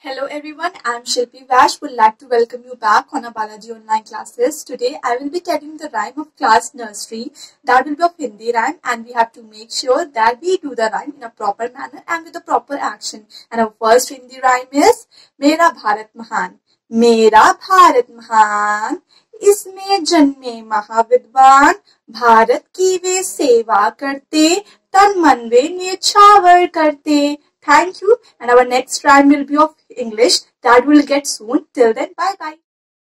Hello everyone, I'm Shilpi Vaish. Would like to welcome you back on our Balajee online classes. Today I will be telling the rhyme of class nursery that will be of Hindi rhyme and we have to make sure that we do the rhyme in a proper manner and with a proper action. And our first Hindi rhyme is Mera Bharat Mahan. Mera Bharat Mahan. Isme Janme Mahavidvan, Bharat Kiwe Sevak Karte, Tan Manve मन Chawar Karte. Thank you. And our next rhyme will be of English. That will get soon. Till then, bye bye.